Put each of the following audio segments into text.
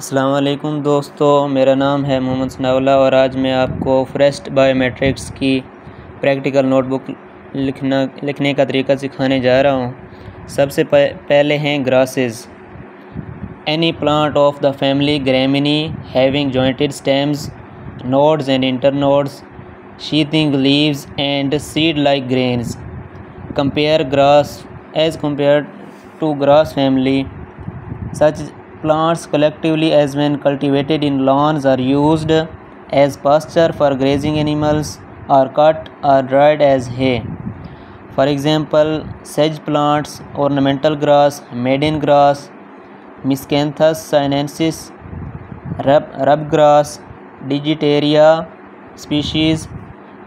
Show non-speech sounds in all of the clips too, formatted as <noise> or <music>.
अस्सलाम वालेकुम दोस्तों, मेरा नाम है मोहम्मद सनावला और आज मैं आपको फ्रेस्ट बायोमेट्रिक्स की प्रैक्टिकल नोटबुक लिखना, लिखने का तरीका सिखाने जा रहा हूँ। सबसे पहले हैं grasses. Any plant of the family Gramineae having jointed stems nodes and internodes sheathing leaves and seed like grains compare grass as compare to grass family such Plants collectively as when cultivated in lawns are used as pasture for grazing animals or cut or dried as hay. For example, sedge plants, ornamental grass, maiden grass, Miscanthus sinensis, rub, rubgrass, Digitaria species,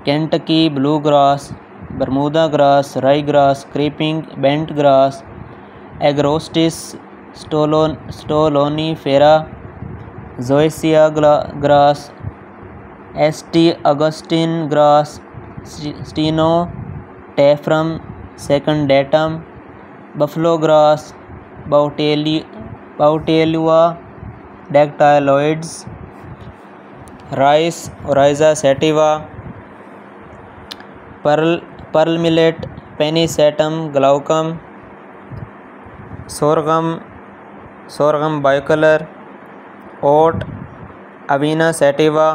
Kentucky bluegrass, Bermuda grass, ryegrass, creeping bent grass, Agrostis stolon स्टोलोनीफेरा जोइसिया grass, St Augustine grass steno, टेफ्रम सेकंडेटम buffalo grass, बाउटेली बाउटेलुआ डेक्टाइलॉइड्स rice राइजा sativa, pearl pearl millet पेनीसेटम, ग्लाउकम, sorghum sorghum बायोकलर oat अवीना sativa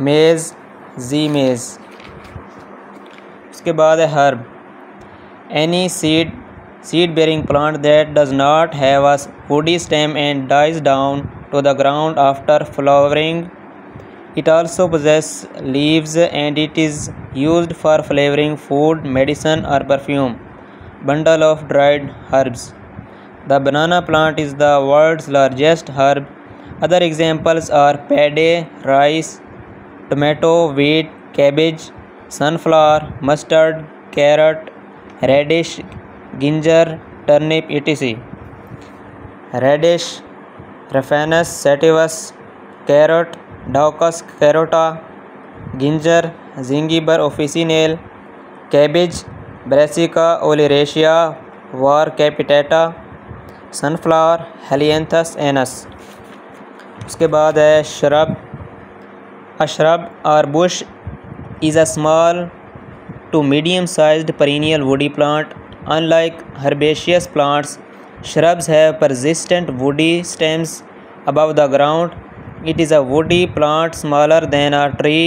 maize जी मेज़ उसके बाद है herb any seed seed bearing plant that does not have a woody stem and dies down to the ground after flowering it also possesses leaves and it is used for flavouring food medicine और perfume bundle of dried herbs the banana plant is the world's largest herb other examples are paddy rice tomato wheat cabbage sunflower mustard carrot radish ginger turnip etc radish Raphanus sativus carrot डाउकस carota ginger जिंगीबर ओफिसिनेल cabbage Brassica ओलेरेशिया वार कैपिटेटा sunflower Helianthus anus. उसके बाद है shrub. A shrub और bush is a small to medium sized perennial woody plant. Unlike herbaceous plants, shrubs है persistent woody stems above the ground it is a woody plant smaller than a tree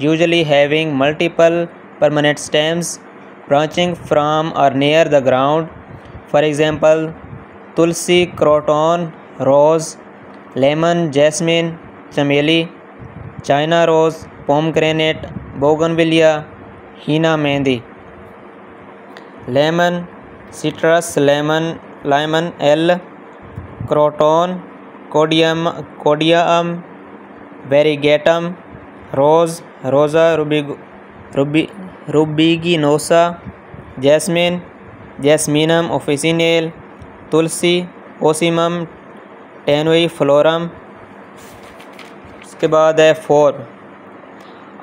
usually having multiple permanent stems branching from or near the ground for example tulsi, croton, rose, lemon, jasmine, chameli, China rose, pomegranate, bougainvillea, henna mehndi. Lemon, citrus, lemon, Lyman, L, croton, कोडियम, कोडियाम, वेरीगेटम, rose, रोज़ा, रूबी रूबी, रूबीगिनोसा, jasmine, जैस्मिनम ऑफिसिनेल tulsi, Ocimum टेनोई phloem. उसके बाद है फोर्ब।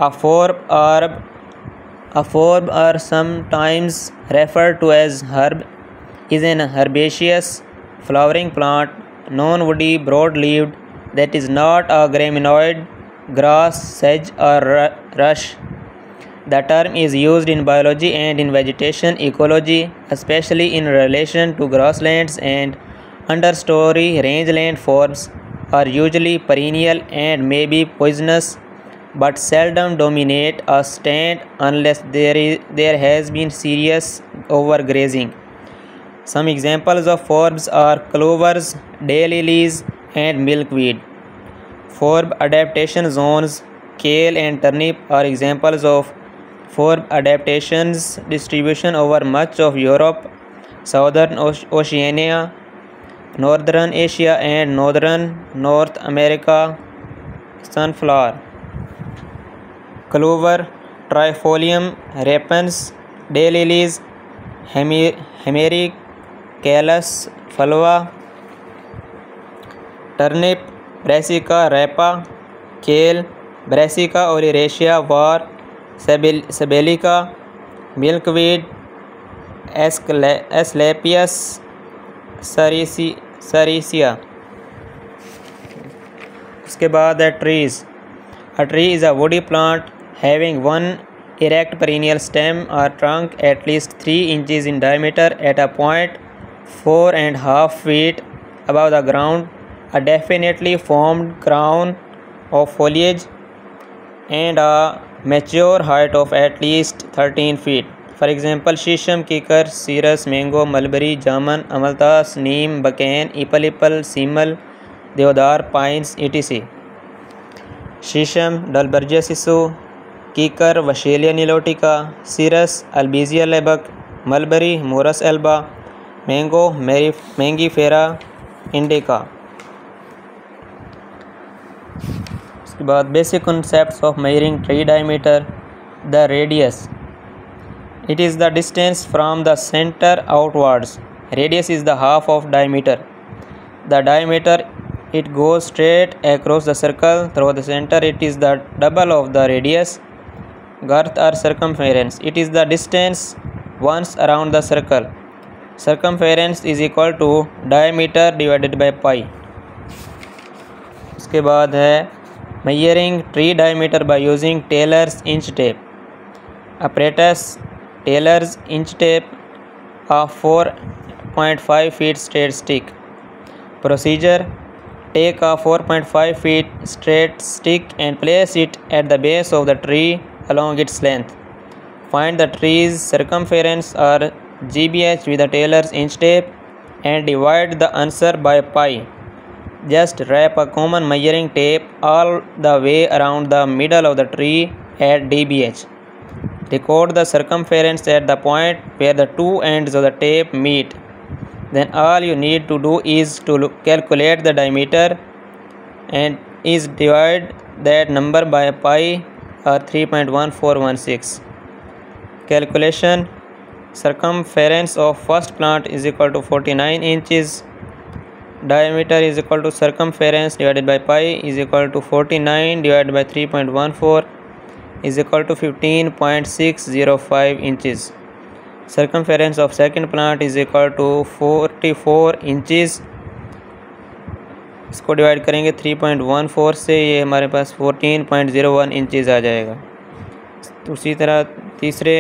अफोर्ब अर्ब a forb are sometimes refer to as herb, is an herbaceous flowering plant non woody, broad leaved, that is not a graminoid grass, says और rush. The term is used in biology and in vegetation ecology, especially in relation to grasslands and understory rangeland forms are usually perennial and may be poisonous but seldom dominate a stand unless there, is, there has been serious overgrazing. Some examples of forbs are clovers, daylilies and milkweed. Forb adaptation zones, kale and turnip are examples of for adaptations distribution over much of Europe, Southern Oceania, Northern Asia and Northern North America. Sunflower, Clover, Trifolium, Repens, Daylilies, Hemeric, Calus, Falva, Turnip, Brassica rapa, Kale, Brassica oleracea सेबिल, सेबेलिका, milkweed, एस्कले, एस्लेपियस सरीसिया। उसके बाद है trees. A tree is a woody plant having one erect perennial stem और trunk at least three inches in diameter at a point four and half feet above the ground. A definitely formed crown of foliage and a mature height of at least thirteen feet for example shisham kikar serous mango mulberry jamun amaltas नीम बकैन ईपल इपल सीमल देवदार pines etc शीशम डलबर्जियसिसो कीकर वशेलिया नीलोटिका serous Albizia lebbeck mulberry Morus alba mango मेरी Maggi फेरा indica उसके बाद basic concepts of measuring tree diameter the radius it is the distance from the centre outwards radius is the half of diameter the diameter it goes straight across the circle through the centre it is the double of the radius girth or circumference it is the distance once around the circle circumference is equal to diameter divided by pi उसके बाद है measuring tree diameter by using Taylor's inch tape apparatus Taylor's inch tape of 4.5 feet straight stick procedure take a 4.5 feet straight stick and place it at the base of the tree along its length. Find the tree's circumference or GBH with the Taylor's inch tape and divide the answer by pi. Just wrap a common measuring tape all the way around the middle of the tree at DBH. Record the circumference at the point where the two ends of the tape meet. Then all you need to do is to calculate the diameter and is divide that number by pi or 3.1416 calculation circumference of first plant is equal to 49 inches diameter is equal to circumference divided by pi is equal to 49 divided by 3.14 is equal to 15.605 inches circumference of second plant is equal to 44 inches इसको divide करेंगे 3.14 से ये हमारे पास 14.01 inches आ जाएगा तो उसी तरह तीसरे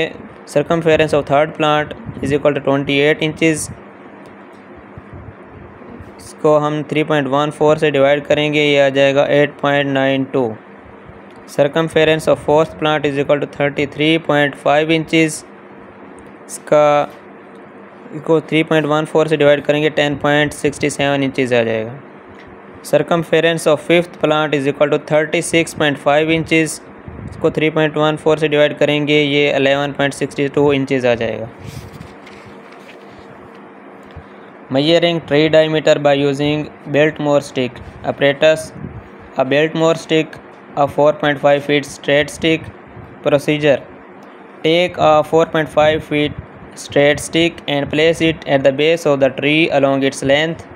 circumference of third plant is equal to twenty eight इसको हम 3.14 से डिवाइड करेंगे, ये आ जाएगा 8.92 circumference of fourth plant is equal to 33.5 inches इसका इसको 3.14 से डिवाइड करेंगे 10.67 इंचज़ आ जाएगा. Circumference of fifth plant is equal to thirty point five inches इसको थ्री पॉइंट वन फोर से डिवाइड करेंगे, ये eleven point sixty two inches आ जाएगा. Measuring tree diameter by using Biltmore stick. Apparatus a Biltmore stick a 4.5 feet straight stick. Procedure. Take a 4.5 feet straight stick and place it at the base of the tree along its length.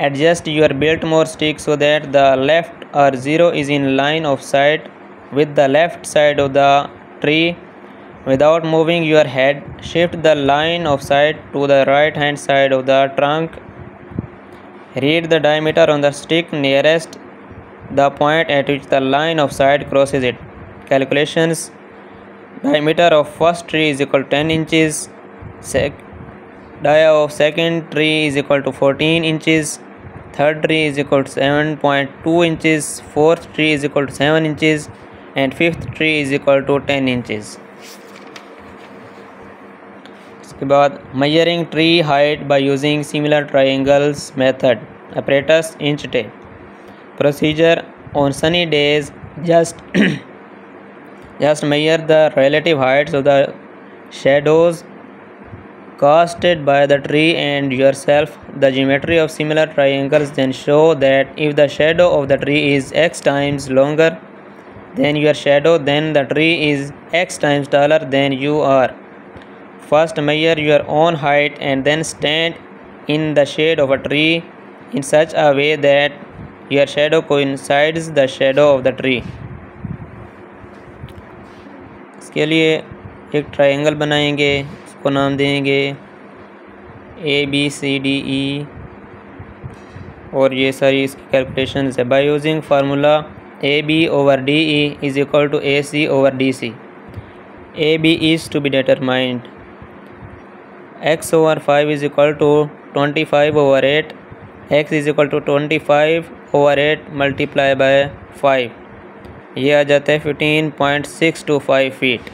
Adjust your Biltmore stick so that the left or 0 is in line of sight with the left side of the tree. Without moving your head, shift the line of sight to the right hand side of the trunk. Read the diameter on the stick nearest the point at which the line of sight crosses it. Calculations Diameter of first tree is equal to 10 inches. Sec dia of second tree is equal to 14 inches third tree is equal to 7.2 inches fourth tree is equal to 7 inches and fifth tree is equal to 10 inches इसके बाद measuring tree height by using similar triangles method apparatus inch tape procedure on sunny days just <clears throat> just measure the relative heights of the shadows casted by the tree and yourself the geometry of similar triangles then show that if the shadow of the tree is x times longer than your shadow then the tree is x times taller than you are First measure your own height and then stand in the shade of a tree in such a way that your shadow coincides the shadow of the tree इसके लिए एक triangle बनाएँगे को नाम देंगे A B C D E और ये सारी इसकी कैलकुलेशन है by using formula A B over D E is equal to A C over D C A B is to be determined X over five is equal to twenty five over eight X is equal to twenty five over eight multiply by five ये आ जाता है fifteen point six two five feet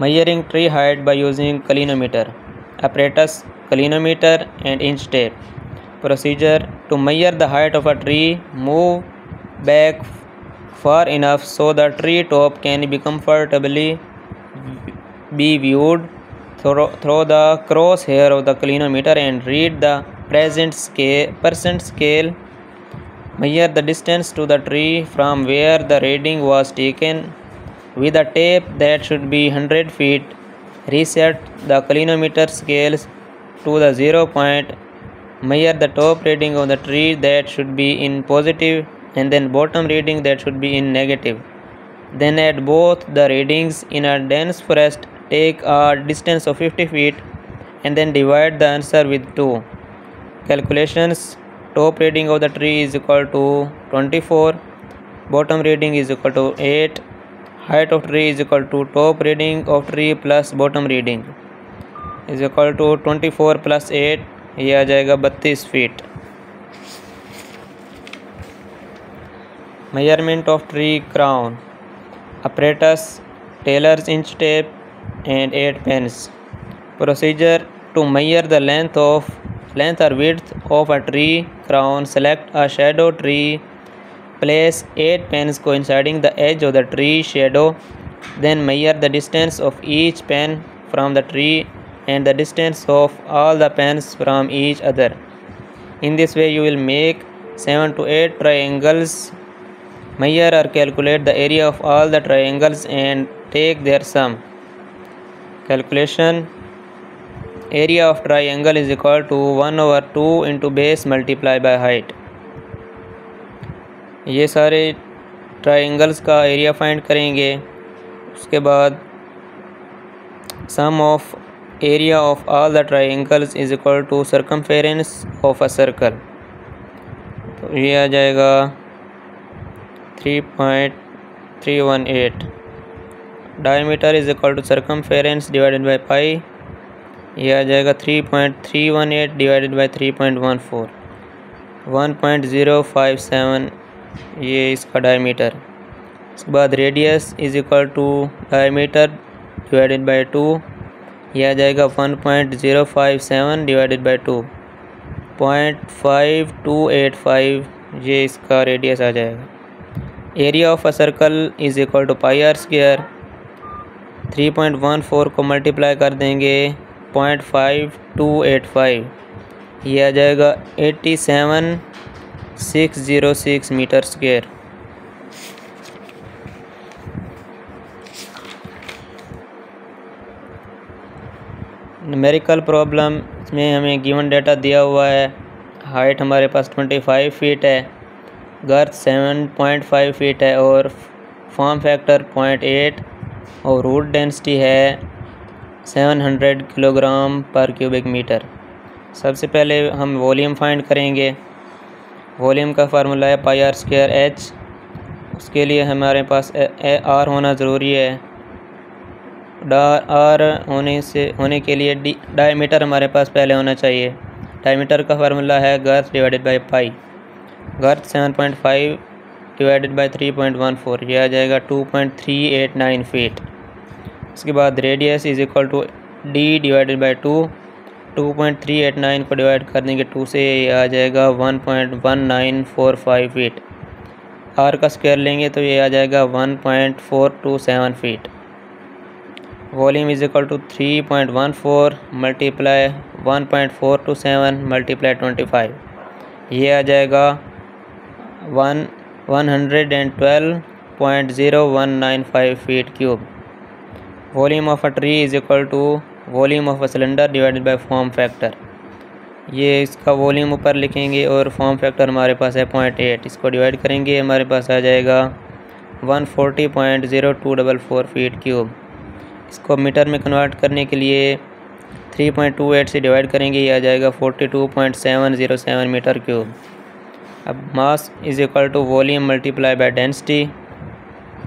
measuring tree height by using clinometer apparatus clinometer and inch tape procedure to measure the height of a tree move back far enough so the tree top can be comfortably be viewed through, through the crosshair of the clinometer and read the present scale percent scale. Measure the distance to the tree from where the reading was taken. With a tape that should be 100 feet, reset the clinometer scales to the zero point, measure the top reading of the tree that should be in positive and then bottom reading that should be in negative. Then add both the readings in a dense forest, take a distance of 50 feet and then divide the answer with 2. Calculations top reading of the tree is equal to 24, bottom reading is equal to 8 height of tree is equal to top reading of tree plus bottom reading is equal to 24 plus 8 ये आ जाएगा बत्तीस feet measurement of tree crown apparatus tailor's inch tape and 8 pens procedure to measure the length of length or width of a tree crown select a shadow tree Place 8 pens coinciding the edge of the tree shadow. Then measure the distance of each pen from the tree and the distance of all the pens from each other. In this way you will make 7 to 8 triangles. Measure or calculate the area of all the triangles and take their sum. Calculation area of triangle is equal to one over two into base multiply by height ये सारे triangles का area find करेंगे। उसके बाद sum of area the all the triangles is equal to circumference of a circle. तो ये आ जाएगा 3.318 diameter is equal to circumference divided by pi यह आ जाएगा three point three one eight divided by three point one four one point zero five seven ये इसका diameter उसके बाद radius is equal to diameter divided by two यह आ जाएगा one point zero five seven divided by two point five two eight five ये इसका radius आ जाएगा. Area of a circle is equal to pi R square three point one four को multiply कर देंगे point five two eight five ये आ जाएगा eighty seven six zero six meter square numerical problem में हमें गिवन डेटा दिया हुआ है। हाइट हमारे पास ट्वेंटी फाइव फीट है। Girth seven point five feet है और फॉर्म फैक्टर पॉइंट एट और रूट डेंसिटी है seven hundred kilogram per cubic meter सबसे पहले हम वॉल्यूम फाइंड करेंगे। वॉल्यूम का फार्मूला है पाई आर स्क्र एच उसके लिए हमारे पास ए, आर होना ज़रूरी है। आर होने से होने के लिए डी डायमीटर हमारे पास पहले होना चाहिए। डायमीटर का फार्मूला है girth divided by pi girth seven point five divided one four यह आ जाएगा two point three eight nine feet उसके बाद radius is equal to D divided by two two point three eight nine को divide कर देंगे two से, ये आ जाएगा one point one nine four five feet R का स्क्वायर लेंगे तो ये आ जाएगा one point four two seven feet volume is equal to three point one four multiply one point four two seven multiply twenty five ये आ जाएगा one one hundred and twelve point zero one nine five feet cube volume of a tree is equal to volume of a cylinder divided by form factor ये इसका volume ऊपर लिखेंगे और form factor हमारे पास है पॉइंट एट इसको divide करेंगे, हमारे पास आ जाएगा one forty point zero two double four feet cube इसको मीटर में कन्वर्ट करने के लिए थ्री पॉइंट टू एट से डिवाइड करेंगे, ये आ जाएगा forty two point seven zero seven meter cube अब mass is equal to volume multiply by density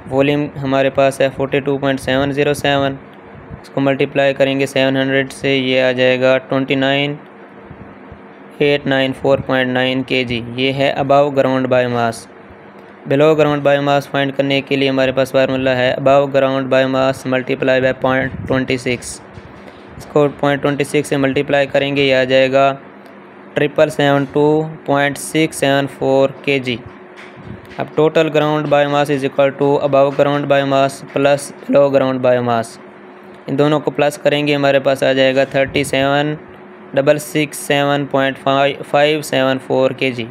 volume हमारे पास है forty two point seven zero seven इसको मल्टीप्लाई करेंगे सेवन हंड्रेड से, ये आ जाएगा twenty nine eight nine four point nine K G ये है above ground biomass below ground biomass find करने के लिए हमारे पास फार्मूला है above ground biomass multiply by point twenty six इसको पॉइंट ट्वेंटी सिक्स से मल्टीप्लाई करेंगे, ये आ जाएगा triple seven two point six seven four K G अब total ground biomass is equal to above ground biomass plus low ground biomass. इन दोनों को plus करेंगे, हमारे पास आ जाएगा thirty seven double six seven point five seven four K G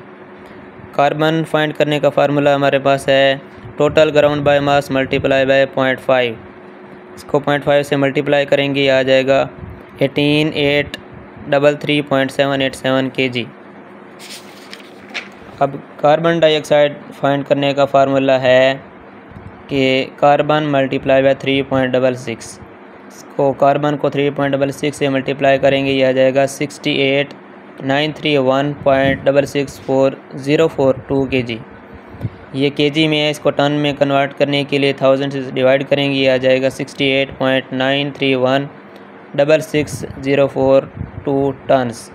carbon find करने का फार्मूला हमारे पास है total ground biomass multiply by point five. इसको पॉइंट फाइव से मल्टीप्लाई करेंगे, आ जाएगा eighteen eight double three point seven eight seven K G अब कार्बन डाइऑक्साइड फाइंड करने का फार्मूला है कि carbon multiply by three point double six इसको कार्बन को थ्री पॉइंट डबल सिक्स से मल्टीप्लाई करेंगे ये आ जाएगा sixty eight nine three one point double six four zero four two K G ये के जी में है, इसको टन में कन्वर्ट करने के लिए थाउज़ेंड से डिवाइड करेंगे ये आ जाएगा sixty eight point nine three one double six zero four two tons